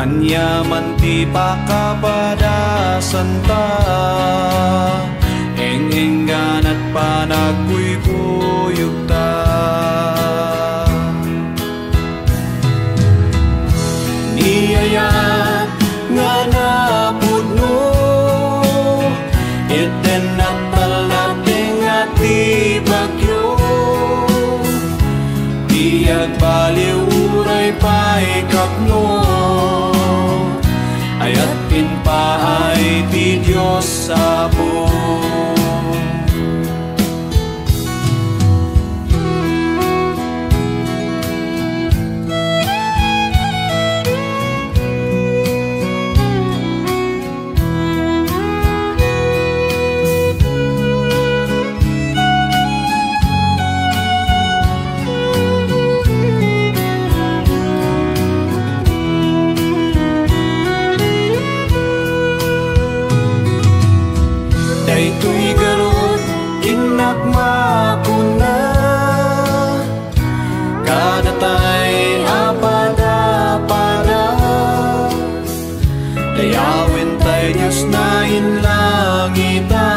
Anya man ti pakabadasan ta. Eng-enggan at panagkuy-kuyog ta 하얗 Daytoy garot inakma ko na. Kada tay apada-pada Dayawin tay Diyos na inlangita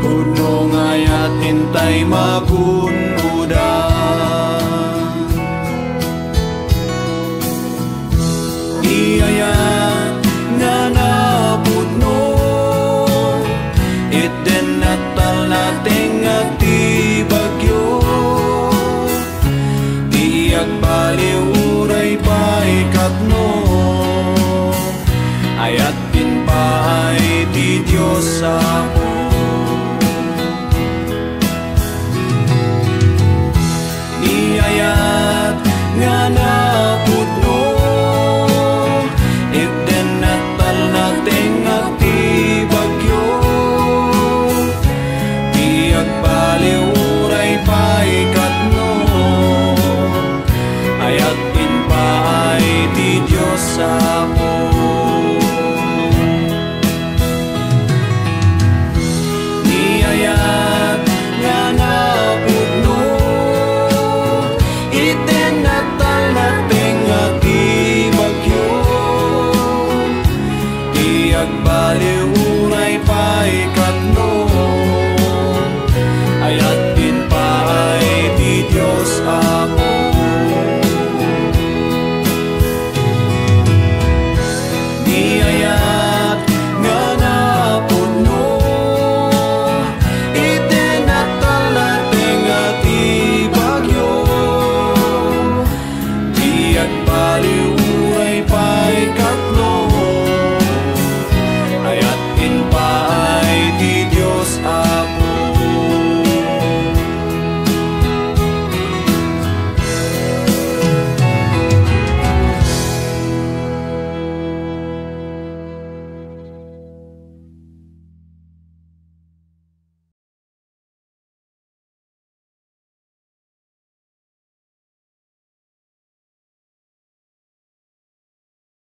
Puno ngayat hintay magunuda Iyayat Ayat pinpaay ti Diyos sa